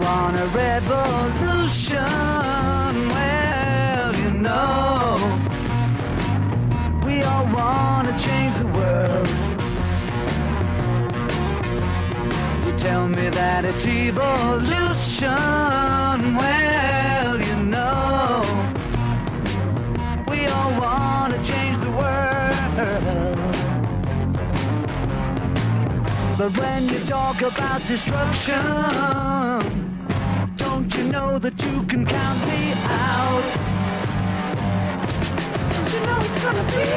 want a revolution. Well, you know, we all want to change the world. You tell me that it's evolution. Well, you know, we all want to change the world. But when you talk about destruction, you know that you can count me out? Don't you know it's gonna be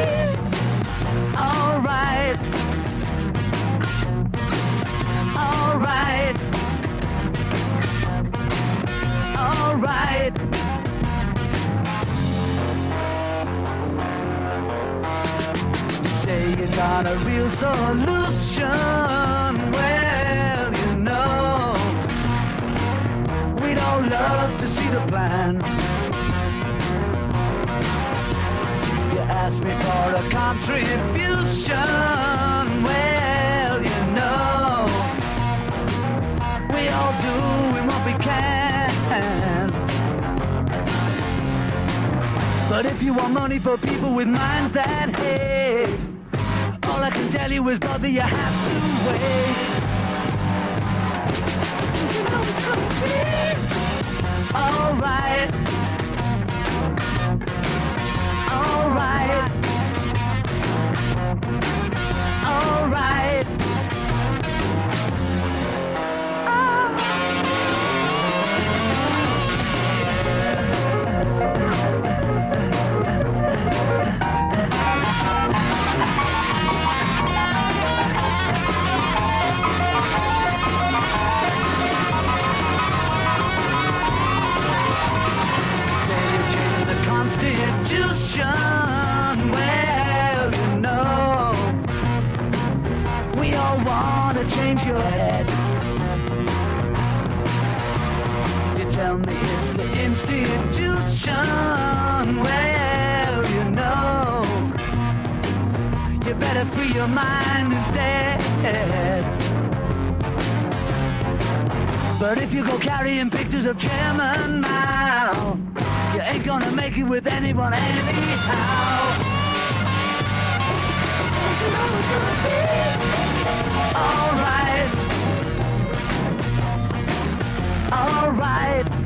alright? Alright. Alright. You say you got a real solution. To see the plan. You ask me for a contribution. Well, you know, we all doing what we can. But if you want money for people with minds that hate, all I can tell you is, brother, you have to wait. You alright. The Constitution. Well, you know, we all want to change your head. You tell me it's the institution. Well, you know, you better free your mind instead. But if you go carrying pictures of Chairman Mao, you ain't gonna make it with anyone anyhow. You know it's gonna be alright. Alright.